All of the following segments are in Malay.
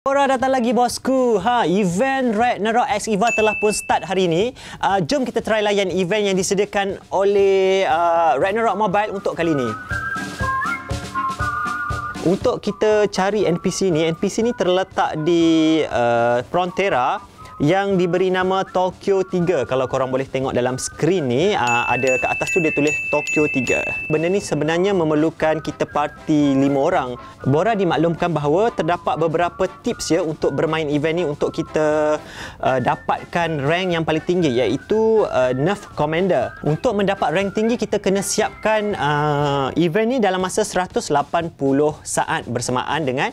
Bora datang lagi bosku. Ha, event Ragnarok X Eva telah pun start hari ini. Uh, jom kita try layan event yang disediakan oleh uh, Ragnarok Mobile untuk kali ini. Untuk kita cari NPC ni, NPC ni terletak di uh, Frontera yang diberi nama Tokyo 3. Kalau korang boleh tengok dalam skrin ni, uh, ada kat atas tu dia tulis Tokyo 3. Benda ni sebenarnya memerlukan kita parti 5 orang. Bora dimaklumkan bahawa terdapat beberapa tips ya untuk bermain event ni untuk kita uh, dapatkan rank yang paling tinggi iaitu uh, Nerf Commander. Untuk mendapat rank tinggi kita kena siapkan uh, event ni dalam masa 180 saat bersamaan dengan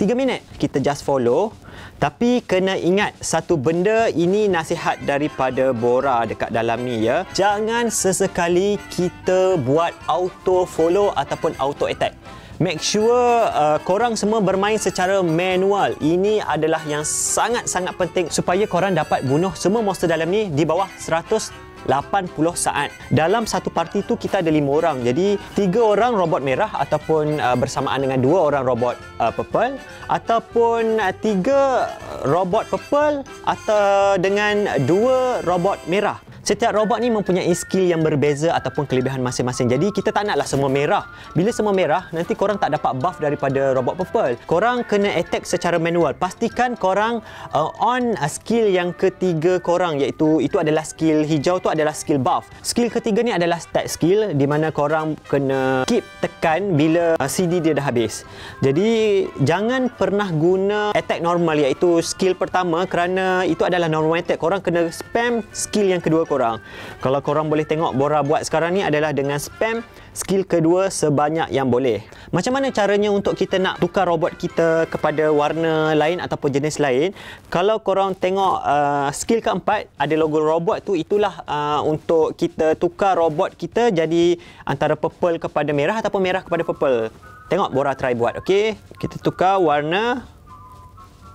3 minit. Kita just follow. Tapi kena ingat satu benda ini nasihat daripada Bora dekat dalam ni ya. Jangan sesekali kita buat auto follow ataupun auto attack. Make sure uh, korang semua bermain secara manual. Ini adalah yang sangat-sangat penting supaya korang dapat bunuh semua monster dalam ni di bawah 100 80 saat. Dalam satu parti tu kita ada lima orang. Jadi tiga orang robot merah ataupun uh, bersamaan dengan dua orang robot uh, purple ataupun uh, tiga robot purple atau dengan dua robot merah. Setiap robot ni mempunyai skill yang berbeza ataupun kelebihan masing-masing. Jadi kita tak naklah semua merah. Bila semua merah, nanti korang tak dapat buff daripada robot purple. Korang kena attack secara manual. Pastikan korang uh, on uh, skill yang ketiga korang iaitu itu adalah skill hijau tu adalah skill buff. Skill ketiga ni adalah stat skill di mana korang kena keep tekan bila uh, CD dia dah habis. Jadi jangan pernah guna attack normal iaitu skill pertama kerana itu adalah normal attack. Korang kena spam skill yang kedua korang korang. Kalau korang boleh tengok Bora buat sekarang ni adalah dengan spam skill kedua sebanyak yang boleh. Macam mana caranya untuk kita nak tukar robot kita kepada warna lain ataupun jenis lain? Kalau korang tengok uh, skill keempat ada logo robot tu itulah uh, untuk kita tukar robot kita jadi antara purple kepada merah ataupun merah kepada purple. Tengok Bora try buat, okey? Kita tukar warna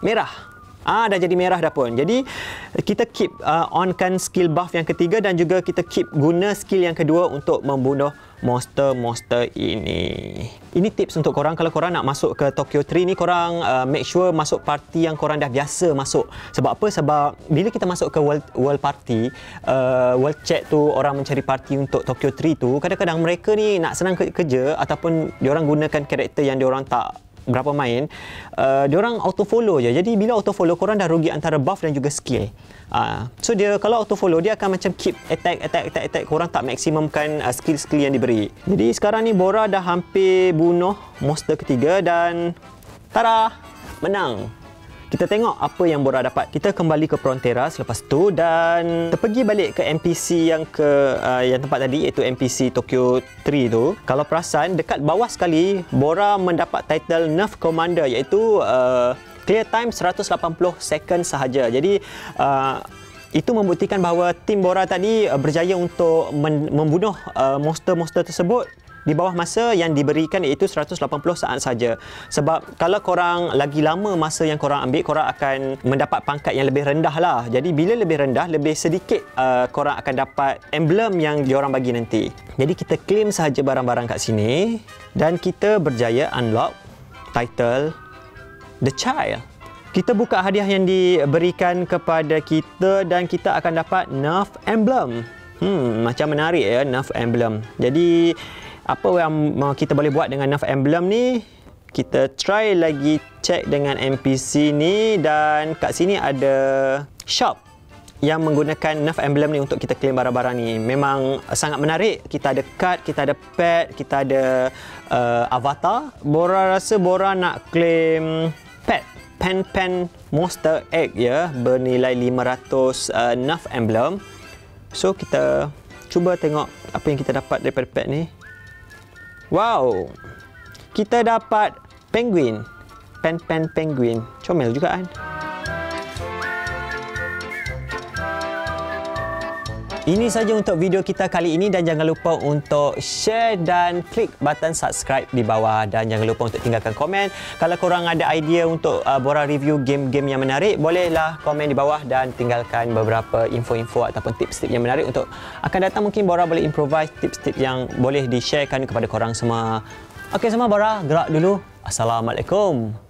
merah. Ah dah jadi merah dah pun. Jadi kita keep uh, onkan skill buff yang ketiga dan juga kita keep guna skill yang kedua untuk membunuh monster-monster ini. Ini tips untuk korang kalau korang nak masuk ke Tokyo 3 ni korang uh, make sure masuk party yang korang dah biasa masuk. Sebab apa? Sebab bila kita masuk ke world world party, uh, world chat tu orang mencari party untuk Tokyo 3 tu, kadang-kadang mereka ni nak senang kerja ataupun diorang gunakan karakter yang diorang tak berapa main uh, dia orang auto follow je. Jadi bila auto follow korang dah rugi antara buff dan juga skill. Uh, so dia kalau auto follow dia akan macam keep attack attack attack attack. Korang tak maksimumkan uh, skill-skill yang diberi. Jadi sekarang ni Bora dah hampir bunuh monster ketiga dan tada menang kita tengok apa yang Bora dapat. Kita kembali ke Frontera selepas tu dan terpergi balik ke NPC yang ke uh, yang tempat tadi iaitu NPC Tokyo 3 tu. Kalau perasan dekat bawah sekali Bora mendapat title Nerf Commander iaitu uh, clear time 180 second sahaja. Jadi uh, itu membuktikan bahawa tim Bora tadi uh, berjaya untuk membunuh uh, monster-monster tersebut di bawah masa yang diberikan iaitu 180 saat saja. Sebab kalau korang lagi lama masa yang korang ambil, korang akan mendapat pangkat yang lebih rendah lah. Jadi bila lebih rendah, lebih sedikit uh, korang akan dapat emblem yang diorang bagi nanti. Jadi kita claim sahaja barang-barang kat sini dan kita berjaya unlock title The Child. Kita buka hadiah yang diberikan kepada kita dan kita akan dapat Nerf Emblem. Hmm, macam menarik ya Nerf Emblem. Jadi apa yang kita boleh buat dengan Nerf Emblem ni? Kita try lagi check dengan NPC ni dan kat sini ada shop yang menggunakan Nerf Emblem ni untuk kita claim barang-barang ni. Memang sangat menarik. Kita ada card, kita ada pet, kita ada uh, avatar. Bora rasa Bora nak claim pet Pen Pen Monster Egg ya. Bernilai 500 uh, Nerf Emblem. So kita cuba tengok apa yang kita dapat daripada pet ni Wow. Kita dapat penguin. Pen-pen penguin. Comel juga kan? Ini saja untuk video kita kali ini dan jangan lupa untuk share dan klik button subscribe di bawah dan jangan lupa untuk tinggalkan komen. Kalau korang ada idea untuk uh, Bora review game-game yang menarik, bolehlah komen di bawah dan tinggalkan beberapa info-info ataupun tips-tips yang menarik untuk akan datang mungkin Bora boleh improvise tips-tips yang boleh di-sharekan kepada korang semua. Okey semua Bora, gerak dulu. Assalamualaikum.